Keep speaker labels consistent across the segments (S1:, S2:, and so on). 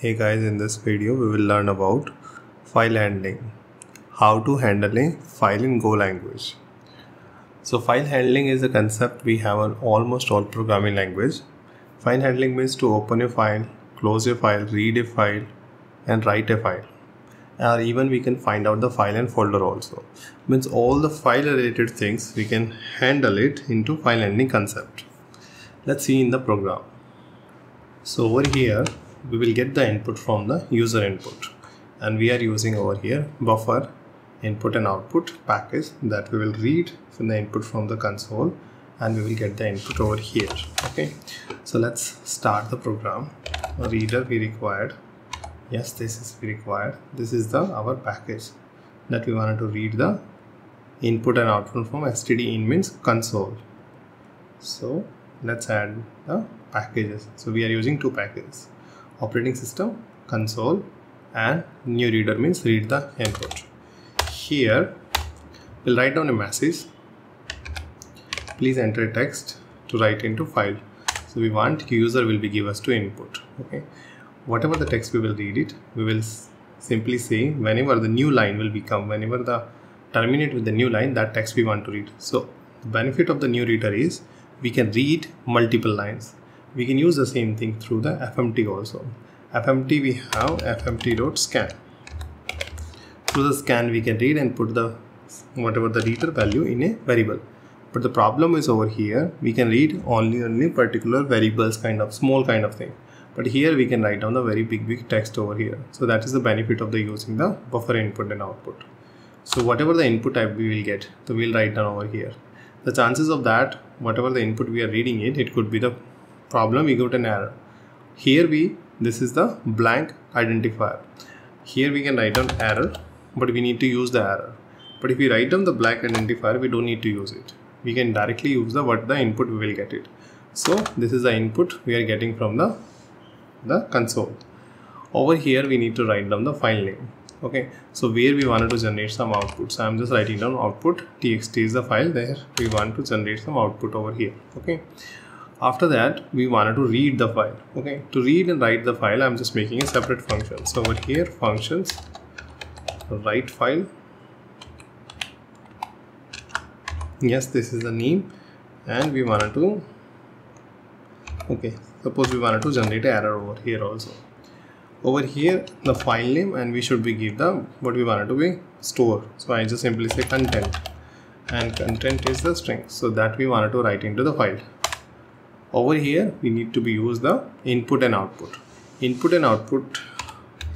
S1: Hey guys, in this video we will learn about file handling. How to handle a file in Go language. So file handling is a concept we have on almost all programming language. File handling means to open a file, close a file, read a file and write a file. Or even we can find out the file and folder also. Means all the file related things we can handle it into file handling concept. Let's see in the program. So over here we will get the input from the user input. And we are using over here buffer input and output package that we will read from the input from the console and we will get the input over here okay? So let's start the program. A reader we required. Yes this is required. This is the our package that we wanted to read the input and output from std in means console. So let's add the packages. So we are using two packages operating system console and new reader means read the input. Here we'll write down a message. Please enter text to write into file. So we want user will be give us to input okay? Whatever the text we will read it we will simply say whenever the new line will become whenever the terminate with the new line that text we want to read. So the benefit of the new reader is we can read multiple lines we can use the same thing through the fmt also. Fmt we have fmt.scan through the scan we can read and put the whatever the reader value in a variable. But the problem is over here we can read only only particular variables kind of small kind of thing. But here we can write down the very big big text over here. So that is the benefit of the using the buffer input and output. So whatever the input type we will get so we'll write down over here. The chances of that whatever the input we are reading it it could be the problem we got an error. Here we this is the blank identifier. Here we can write down error but we need to use the error. But if we write down the blank identifier we don't need to use it. We can directly use the what the input we will get it. So this is the input we are getting from the the console. Over here we need to write down the file name. Okay? So where we wanted to generate some output. So i'm just writing down output. Txt is the file. There we want to generate some output over here. Okay after that we wanted to read the file. Okay. To read and write the file i'm just making a separate function. So over here functions write file. Yes this is the name. And we wanted to okay suppose we wanted to generate an error over here also. Over here the file name and we should be give the what we wanted to be store. So i just simply say content. And content is the string. So that we wanted to write into the file over here we need to be use the input and output. Input and output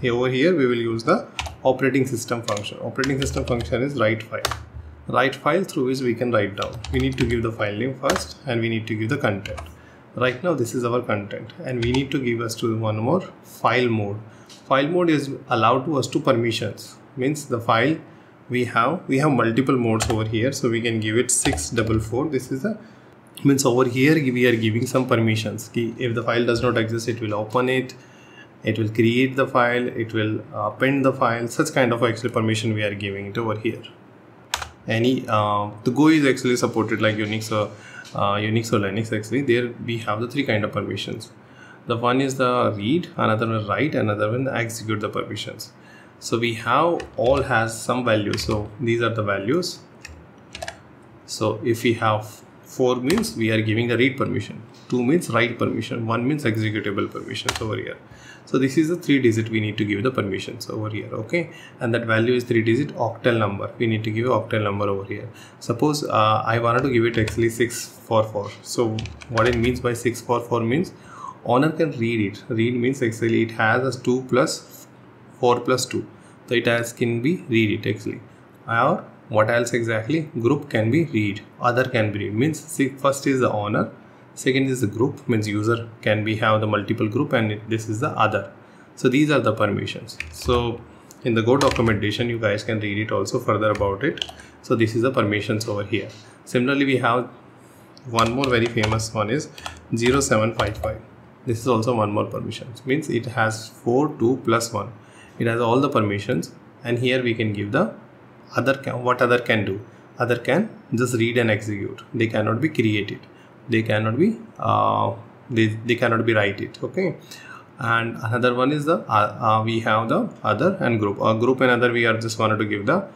S1: over here we will use the operating system function. Operating system function is write file. Write file through which we can write down. We need to give the file name first and we need to give the content. Right now this is our content and we need to give us to one more file mode. File mode is allowed to us to permissions. Means the file we have we have multiple modes over here so we can give it 644 this is a means over here we are giving some permissions. If the file does not exist it will open it it will create the file it will append the file. Such kind of actually permission we are giving it over here. Any uh, the go is actually supported like unix or uh, unix or linux actually. There we have the three kind of permissions. The one is the read another one write another one execute the permissions. So we have all has some values. So these are the values. So if we have 4 means we are giving the read permission. 2 means write permission. 1 means executable permissions over here. So this is the 3 digit we need to give the permissions over here. Okay? And that value is 3 digit octal number. We need to give octal number over here. Suppose uh, I wanted to give it actually 644 so what it means by 644 means owner can read it. Read means actually it has a 2 plus 4 plus 2 so it has can be read it actually. Or what else exactly? Group can be read. Other can be read. Means see, first is the owner. Second is the group. Means user can be have the multiple group and it, this is the other. So these are the permissions. So in the go documentation you guys can read it also further about it. So this is the permissions over here. Similarly we have one more very famous one is 0755 this is also one more permissions. Means it has 4 2 plus 1 it has all the permissions and here we can give the other can what other can do? Other can just read and execute. They cannot be created. They cannot be uh, they, they cannot be write it okay? And another one is the uh, uh, we have the other and group. Uh, group and other we are just wanted to give the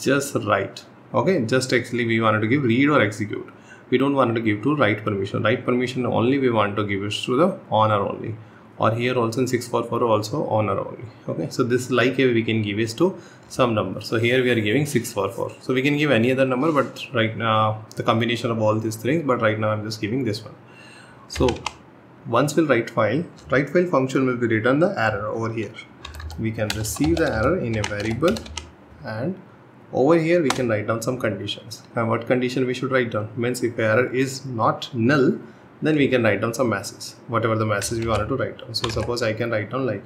S1: just write okay? Just actually we wanted to give read or execute. We don't want to give to write permission. Write permission only we want to give it to the owner only or here also in 644 also owner only. Okay? So this like we can give is to some number. So here we are giving 644 so we can give any other number but right now the combination of all these things but right now i'm just giving this one. So once we'll write file write file function will be written the error over here. We can receive the error in a variable and over here we can write down some conditions. And what condition we should write down? Means if error is not null then we can write down some message whatever the message we wanted to write down. So suppose i can write down like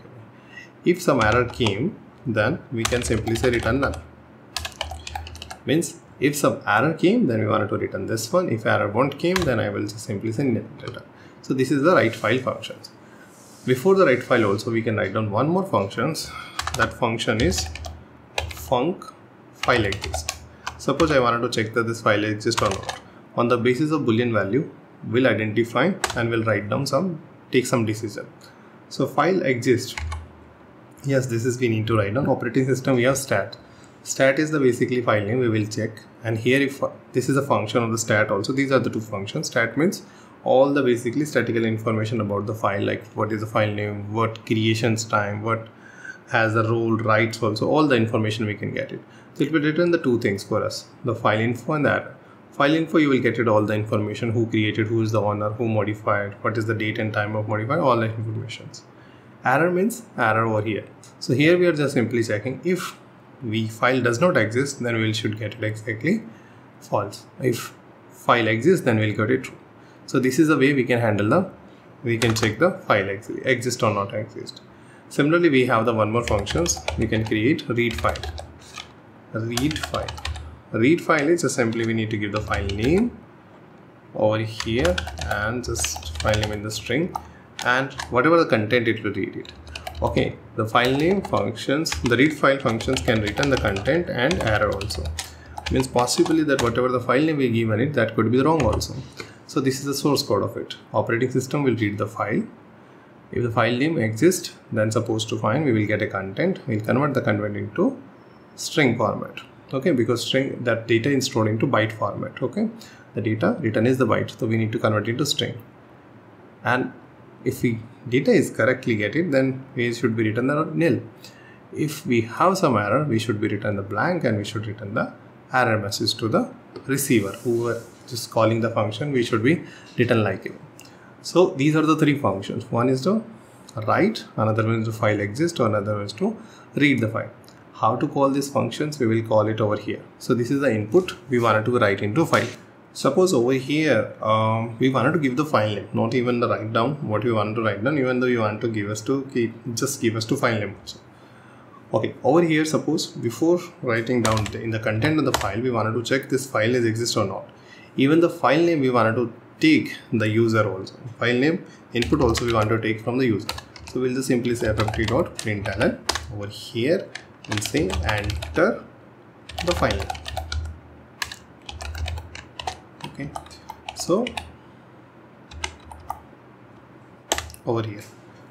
S1: if some error came then we can simply say return null means if some error came then we wanted to return this one. If error won't came then i will just simply say return so this is the write file functions. Before the write file also we can write down one more functions. That function is func file exist suppose i wanted to check that this file exists or not. On the basis of boolean value will identify and will write down some take some decision. So file exists. Yes this is we need to write down. Operating system we have stat. Stat is the basically file name we will check. And here if this is a function of the stat also. These are the two functions. Stat means all the basically statistical information about the file like what is the file name what creations time what has the role writes also all the information we can get it. So it will return the two things for us the file info and the error file info you will get it all the information who created who is the owner who modified what is the date and time of modify all the informations. Error means error over here. So here we are just simply checking if we file does not exist then we should get it exactly false. If file exists then we'll get it true. So this is the way we can handle the we can check the file exist or not exist. Similarly we have the one more functions. We can create read file. Read file read file is just simply we need to give the file name over here and just file name in the string and whatever the content it will read it. Okay the file name functions the read file functions can return the content and error also. Means possibly that whatever the file name we given it that could be wrong also. So this is the source code of it. Operating system will read the file. If the file name exists then supposed to find we will get a content we'll convert the content into string format okay because string that data is stored into byte format okay? The data written is the byte so we need to convert it to string. And if we data is correctly get it then we should be written the nil. If we have some error we should be written the blank and we should return the error message to the receiver who are just calling the function we should be written like it. So these are the three functions. One is to write another one is to file exist or another one is to read the file how to call these functions we will call it over here. So this is the input we wanted to write into file. Suppose over here um, we wanted to give the file name not even the write down what we want to write down even though you want to give us to keep just give us to file name also. Okay over here suppose before writing down in the content of the file we wanted to check this file is exist or not. Even the file name we wanted to take the user also. File name input also we want to take from the user. So we'll just simply say fmt.println over here and say enter the? file. Okay. So over here.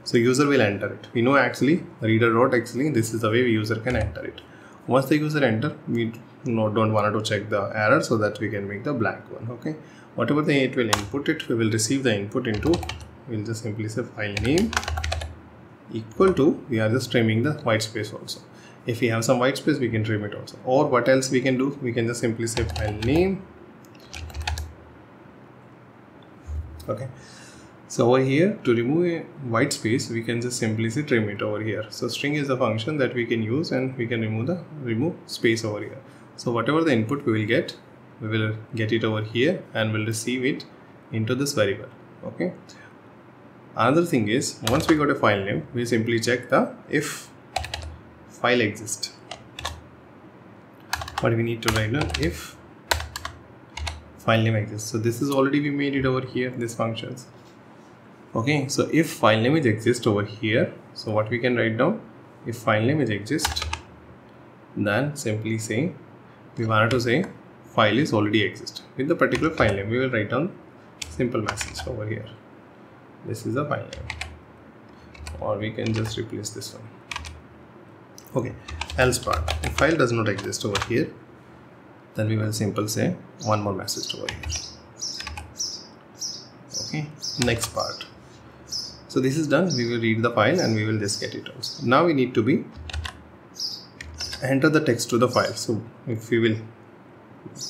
S1: So user will enter it. We know actually reader dot actually this is the way user can enter it. Once the user enter we no, don't want to check the error so that we can make the blank one okay? Whatever the it will input it we will receive the input into we'll just simply say file name equal to we are just trimming the white space also if we have some white space we can trim it also. Or what else we can do? We can just simply say file name. Okay. So over here to remove a white space we can just simply say trim it over here. So string is a function that we can use and we can remove the remove space over here. So whatever the input we will get we will get it over here and we'll receive it into this variable. Okay. Another thing is once we got a file name we simply check the if file exists what we need to write down if file name exists. So this is already we made it over here this functions. Okay so if file name is exist over here so what we can write down? If file name is exist then simply say we wanted to say file is already exist. With the particular file name we will write down simple message over here. This is a file name. Or we can just replace this one okay else part. If file does not exist over here. Then we will simple say one more message over here. Okay next part. So this is done. We will read the file and we will just get it also. Now we need to be enter the text to the file. So if we will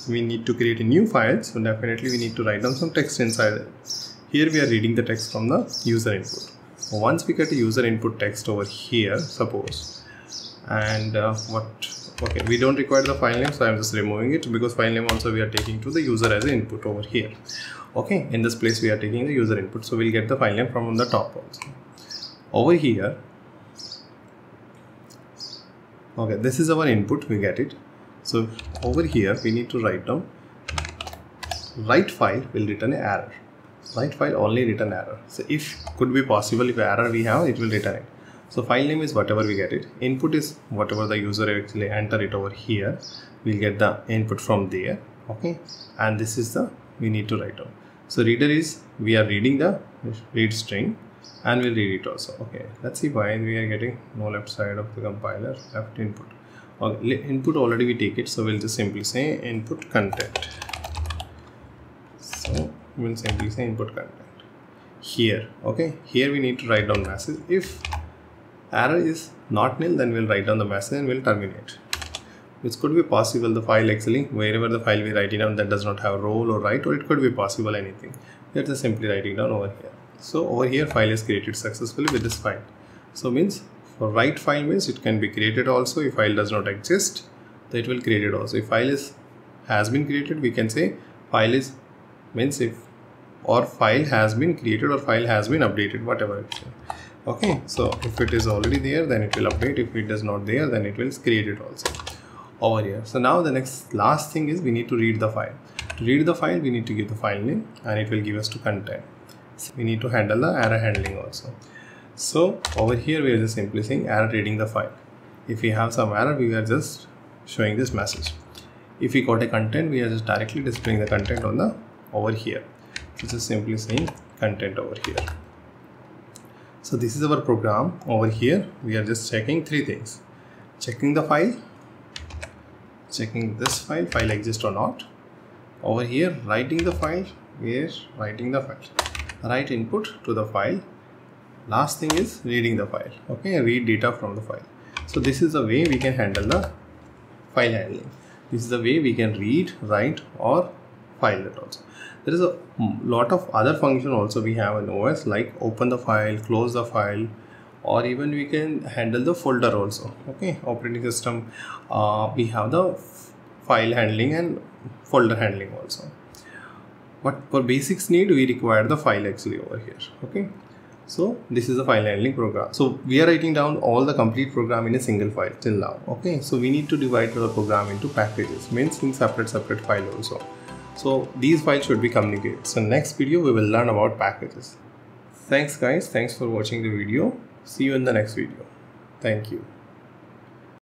S1: we need to create a new file. So definitely we need to write down some text inside. It here we are reading the text from the user input. Once we get a user input text over here suppose and uh, what okay we don't require the file name so i'm just removing it because file name also we are taking to the user as input over here. Okay in this place we are taking the user input so we'll get the file name from the top also. Over here okay this is our input we get it. So over here we need to write down write file will return an error. Write file only return error. So if could be possible if error we have it will return it so file name is whatever we get it. Input is whatever the user actually enter it over here. We'll get the input from there okay? And this is the we need to write down. So reader is we are reading the read string and we'll read it also okay? Let's see why we are getting no left side of the compiler left input. Okay input already we take it so we'll just simply say input content. So we'll simply say input content. Here okay? Here we need to write down message if error is not nil then we'll write down the message and we'll terminate. Which could be possible the file actually wherever the file we write it down that does not have role or write or it could be possible anything. We're just simply writing down over here. So over here file is created successfully with this file. So means for write file means it can be created also if file does not exist then it will create it also. If file is has been created we can say file is means if or file has been created or file has been updated whatever it's okay so if it is already there then it will update. If it is not there then it will create it also. Over here. So now the next last thing is we need to read the file. To read the file we need to give the file name and it will give us to content. So we need to handle the error handling also. So over here we are just simply saying error reading the file. If we have some error we are just showing this message. If we got a content we are just directly displaying the content on the over here. So just simply saying content over here so this is our program. Over here we are just checking three things. Checking the file checking this file file exists or not. Over here writing the file we are writing the file. Write input to the file. Last thing is reading the file okay? Read data from the file. So this is the way we can handle the file handling. This is the way we can read write or file also. There is a lot of other function also we have in os like open the file close the file or even we can handle the folder also okay? Operating system uh, we have the file handling and folder handling also. But for basics need we require the file actually over here okay? So this is the file handling program. So we are writing down all the complete program in a single file till now okay? So we need to divide the program into packages means in separate separate file also so these files should be communicated so next video we will learn about packages thanks guys thanks for watching the video See you in the next video. Thank you.